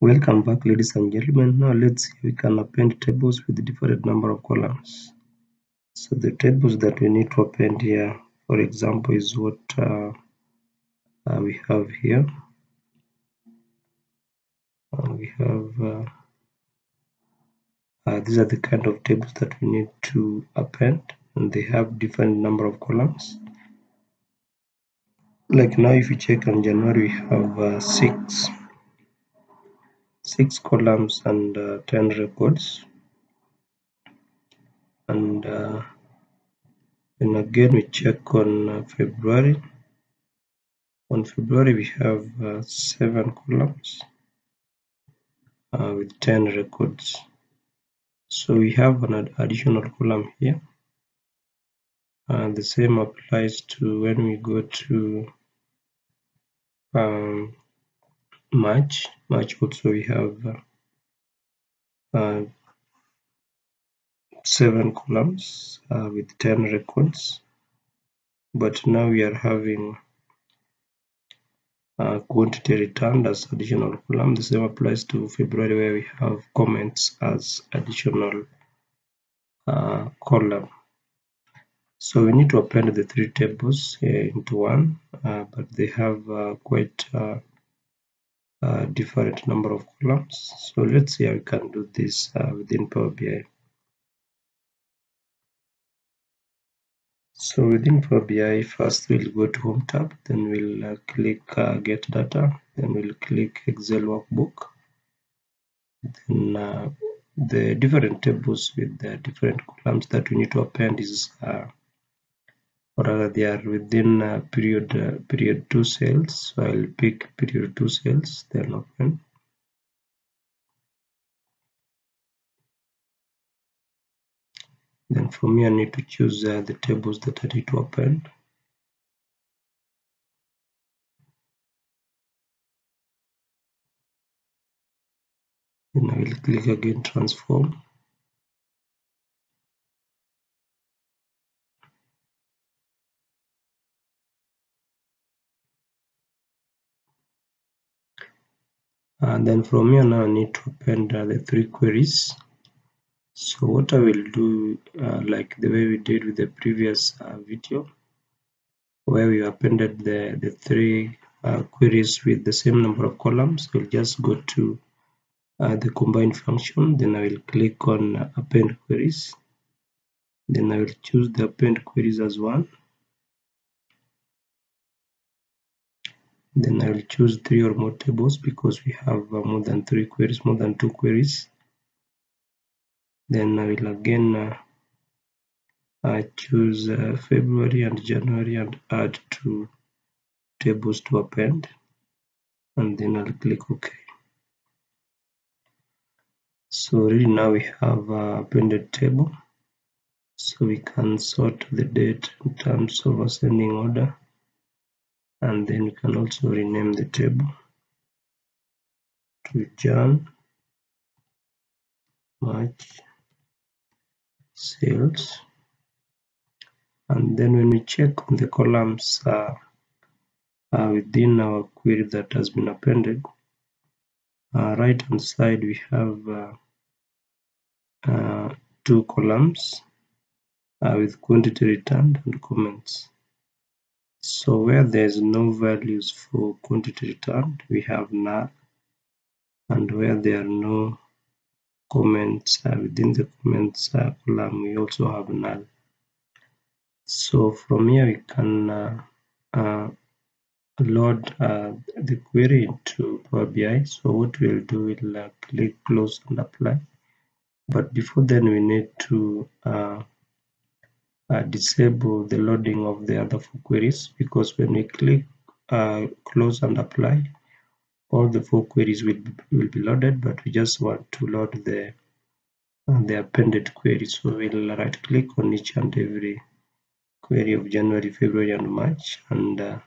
Welcome back ladies and gentlemen. Now let's see we can append tables with different number of columns. So the tables that we need to append here, for example, is what uh, uh, we have here. Uh, we have uh, uh, these are the kind of tables that we need to append and they have different number of columns. Like now if you check on January we have uh, six six columns and uh, 10 records. And uh, and again we check on uh, February. On February we have uh, seven columns uh, with 10 records. So we have an additional column here. And the same applies to when we go to um, March March also we have uh, seven columns uh, with 10 records. But now we are having uh, quantity returned as additional column. The same applies to February where we have comments as additional uh, column. So we need to append the three tables uh, into one uh, but they have uh, quite uh, different number of columns. So let's see how we can do this uh, within Power BI so within Power BI first we'll go to home tab then we'll uh, click uh, get data then we'll click Excel workbook. Then uh, the different tables with the different columns that we need to append is or rather they are within uh, period uh, period 2 cells so I'll pick period 2 cells then open then for me I need to choose uh, the tables that I need to append then I will click again transform and then from here now I need to append uh, the three queries. So what I will do uh, like the way we did with the previous uh, video where we appended the the three uh, queries with the same number of columns we'll just go to uh, the combine function. Then I will click on append queries. Then I will choose the append queries as one then I will choose three or more tables because we have uh, more than three queries more than two queries. Then I will again uh, I choose uh, February and January and add two tables to append. And then I'll click OK. So really now we have a appended table. So we can sort the date in terms of ascending order and then you can also rename the table to Jan March sales. And then when we check on the columns uh, uh, within our query that has been appended uh, right hand side we have uh, uh, two columns uh, with quantity returned and comments so where there's no values for quantity returned, we have null. And where there are no comments uh, within the comments uh, column, we also have null. So from here we can uh, uh load uh, the query into Power BI. So what we'll do, we'll uh, click close and apply. But before then, we need to disable the loading of the other four queries because when we click uh, close and apply all the four queries will be, will be loaded but we just want to load the uh, the appended query so we'll right click on each and every query of January February and March and uh,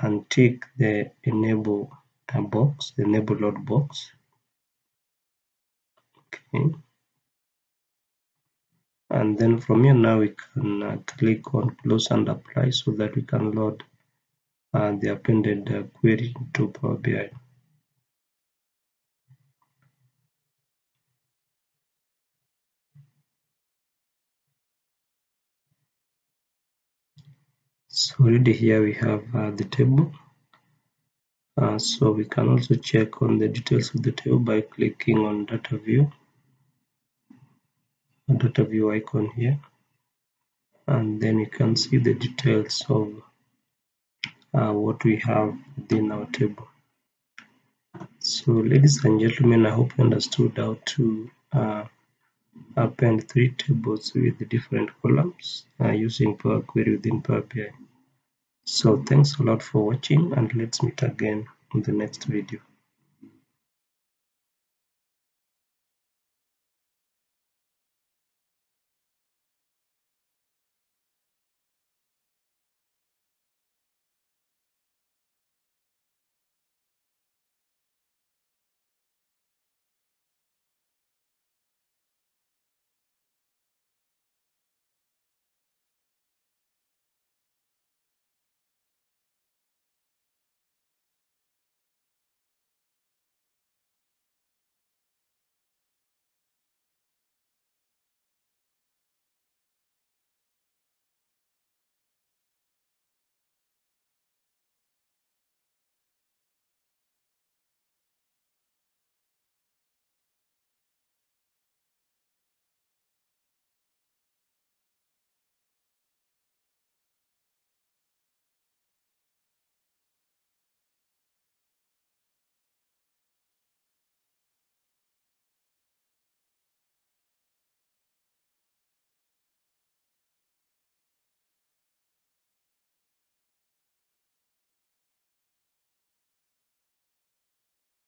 and tick the enable uh, box the enable load box. Okay and then from here now we can uh, click on close and apply so that we can load uh, the appended uh, query to Power BI. So already here we have uh, the table. Uh, so we can also check on the details of the table by clicking on data view data view icon here. And then you can see the details of uh, what we have within our table. So ladies and gentlemen i hope you understood how to uh, append three tables with the different columns uh, using power query within power bi so thanks a lot for watching and let's meet again in the next video